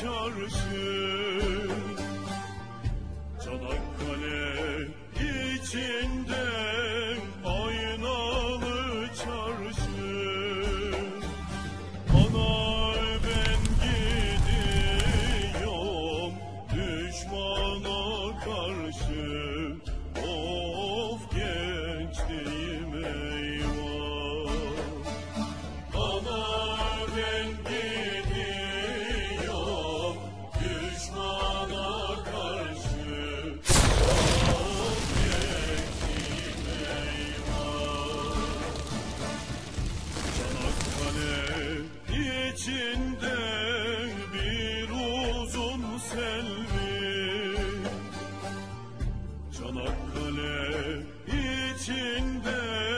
çarşı Çanakkale içinde aynalı çarşı Ana ben gidiyorum düşmana karşı. Oh ben